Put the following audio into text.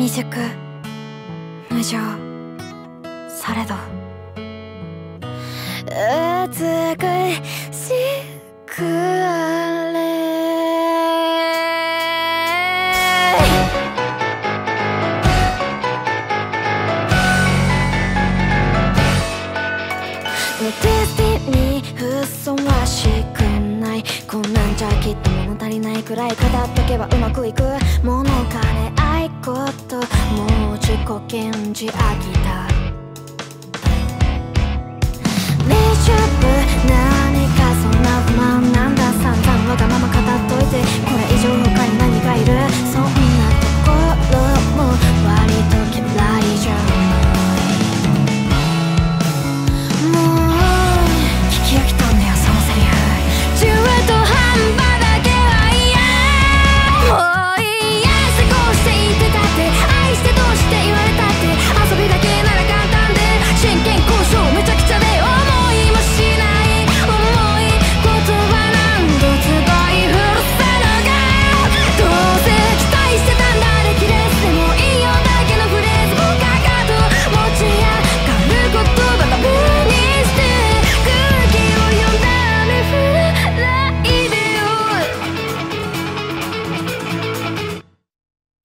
未熟。無情されど。美しくあれ。テスティにふさわしくない。こんなんじゃきっと物足りないくらい語っとけばうまくいく。物金愛こともう自己顕示飽きた